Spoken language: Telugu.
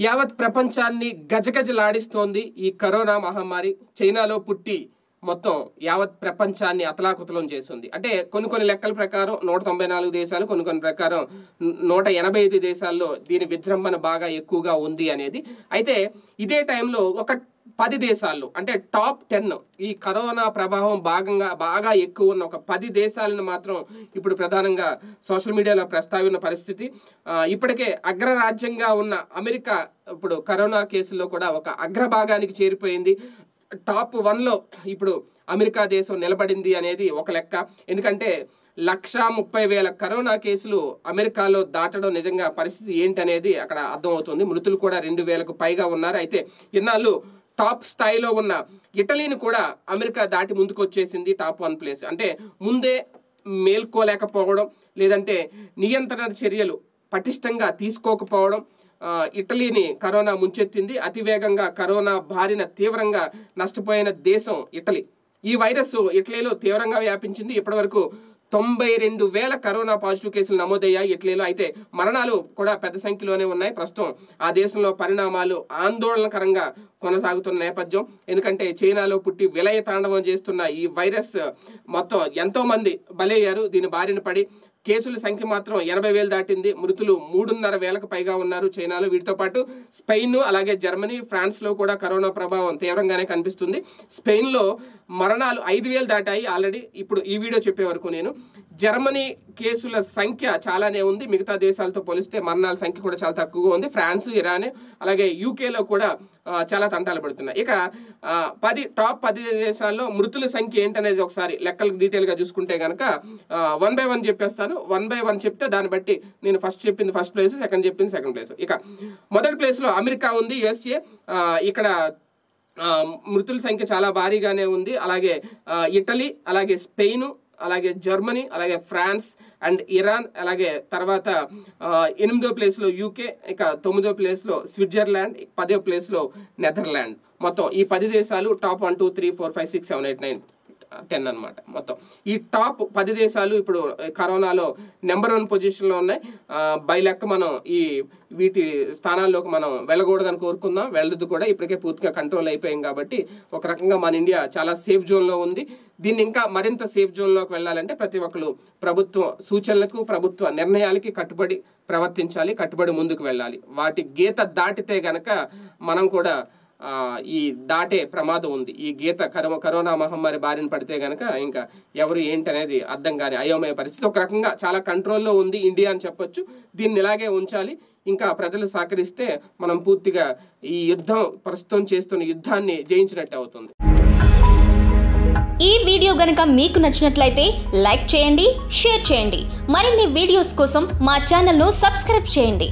యావత్ ప్రపంచాన్ని గజగజలాడిస్తోంది ఈ కరోనా మహమ్మారి. చైనాలో పుట్టి మొత్తం యావత్ ప్రపంచాన్ని అతలాకుతలం చేస్తుంది. అంటే కొన్ని కొన్ని లెక్కల ప్రకారం నూట తొంభై నాలుగు దేశాలు కొన్ని కొన్ని ప్రకారం నూట ఎనభై ఐదు దేశాల్లో దీని విజృంభణ బాగా ఎక్కువగా ఉంది అనేది. అయితే ఇదే టైంలో ఒక పది దేశాల్లో అంటే టాప్ టెన్ ఈ కరోనా ప్రభావం భాగంగా బాగా ఎక్కువ ఉన్న ఒక పది దేశాలను మాత్రం ఇప్పుడు ప్రధానంగా సోషల్ మీడియాలో ప్రస్తావిన పరిస్థితి. ఇప్పటికే అగ్రరాజ్యంగా ఉన్న అమెరికా ఇప్పుడు కరోనా కేసుల్లో కూడా ఒక అగ్రభాగానికి చేరిపోయింది. టాప్ వన్లో ఇప్పుడు అమెరికా దేశం నిలబడింది అనేది ఒక లెక్క. ఎందుకంటే లక్షా ముప్పై వేల కరోనా కేసులు అమెరికాలో దాటడం నిజంగా పరిస్థితి ఏంటనేది అక్కడ అర్థమవుతుంది. మృతులు కూడా రెండు వేలకు పైగా ఉన్నారు. అయితే ఇన్నాళ్ళు టాప్ స్థాయిలో ఉన్న ఇటలీని కూడా అమెరికా దాటి ముందుకు వచ్చేసింది టాప్ వన్ ప్లేస్. అంటే ముందే మేల్కోలేకపోవడం లేదంటే నియంత్రణ చర్యలు పటిష్టంగా తీసుకోకపోవడం ఇటలీని కరోనా ముంచెత్తింది. అతివేగంగా కరోనా బారిన తీవ్రంగా నష్టపోయిన దేశం ఇటలీ. ఈ వైరస్ ఇటలీలో తీవ్రంగా వ్యాపించింది. ఇప్పటివరకు తొంభై రెండు వేల కరోనా పాజిటివ్ కేసులు నమోదయ్యాయి ఇటలీలో. అయితే మరణాలు కూడా పెద్ద సంఖ్యలోనే ఉన్నాయి. ప్రస్తుతం ఆ దేశంలో పరిణామాలు ఆందోళనకరంగా కొనసాగుతున్న నేపథ్యం. ఎందుకంటే చైనాలో పుట్టి విలయ తాండవం చేస్తున్న ఈ వైరస్ మొత్తం ఎంతోమంది బలయ్యారు. దీని బారిన పడి కేసుల సంఖ్య మాత్రం ఎనభై వేలు దాటింది. మృతులు మూడున్నర వేలకు పైగా ఉన్నారు చైనాలో. వీటితో పాటు స్పెయిన్ అలాగే జర్మనీ ఫ్రాన్స్లో కూడా కరోనా ప్రభావం తీవ్రంగానే కనిపిస్తుంది. స్పెయిన్లో మరణాలు ఐదు వేలు దాటాయి ఆల్రెడీ. ఇప్పుడు ఈ వీడియో చెప్పే వరకు నేను జర్మనీ కేసుల సంఖ్య చాలానే ఉంది. మిగతా దేశాలతో పోలిస్తే మరణాల సంఖ్య కూడా చాలా తక్కువగా ఉంది. ఫ్రాన్స్ ఇరాన్ అలాగే యూకేలో కూడా చాలా తంటాలు పడుతున్నాయి. ఇక పది టాప్ పది దేశాల్లో మృతుల సంఖ్య ఏంటనేది ఒకసారి లెక్కలు డీటెయిల్గా చూసుకుంటే కనుక వన్ బై వన్ చెప్పేస్తాను. వన్ బై వన్ చెప్తే దాన్ని బట్టి నేను ఫస్ట్ చెప్పింది ఫస్ట్ ప్లేస్ సెకండ్ చెప్పింది సెకండ్ ప్లేస్. ఇక మొదటి ప్లేస్లో అమెరికా ఉంది యుఎస్ఏ. ఇక్కడ మృతుల సంఖ్య చాలా భారీగానే ఉంది. అలాగే ఇటలీ అలాగే స్పెయిన్ అలాగే జర్మనీ అలాగే ఫ్రాన్స్ అండ్ ఇరాన్ అలాగే తర్వాత ఎనిమిదో ప్లేస్లో యూకే ఇక తొమ్మిదో ప్లేస్లో స్విట్జర్లాండ్ పదో ప్లేస్లో నెదర్లాండ్. మొత్తం ఈ పది దేశాలు top one two three four five six seven eight nine ten అనమాట మొత్తం. ఈ టాప్ పది దేశాలు ఇప్పుడు కరోనాలో నెంబర్ వన్ పొజిషన్లో ఉన్నాయి. బై లెక్క మనం ఈ వీటి స్థానాల్లోకి మనం వెళ్ళకూడదని కోరుకుందాం. వెళ్ళదు కూడా ఇప్పటికే పూర్తిగా కంట్రోల్ అయిపోయాం కాబట్టి ఒక రకంగా మన ఇండియా చాలా సేఫ్ జోన్లో ఉంది. దీన్ని ఇంకా మరింత సేఫ్ జోన్లోకి వెళ్ళాలంటే ప్రతి ఒక్కరు ప్రభుత్వ సూచనలకు ప్రభుత్వ నిర్ణయాలకి కట్టుబడి ప్రవర్తించాలి కట్టుబడి ముందుకు వెళ్ళాలి. వాటి గీత దాటితే గనక మనం కూడా ఈ దాటే ప్రమాదం ఉంది. ఈ గీత కరో కరోనా మహమ్మారి బారిన పడితే కనుక ఇంకా ఎవరు ఏంటనేది అర్థం కాని అయోమయ పరిస్థితి. ఒక రకంగా చాలా కంట్రోల్లో ఉంది ఇండియా అని చెప్పొచ్చు. దీన్ని ఇలాగే ఉంచాలి. ఇంకా ప్రజలు సహకరిస్తే మనం పూర్తిగా ఈ యుద్ధం ప్రస్తుతం చేస్తున్న యుద్ధాన్ని జయించినట్టు అవుతుంది. ఈ వీడియో గనక మీకు నచ్చినట్లయితే లైక్ చేయండి షేర్ చేయండి. మరిన్ని వీడియోస్ కోసం మా ఛానల్ను సబ్స్క్రైబ్ చేయండి.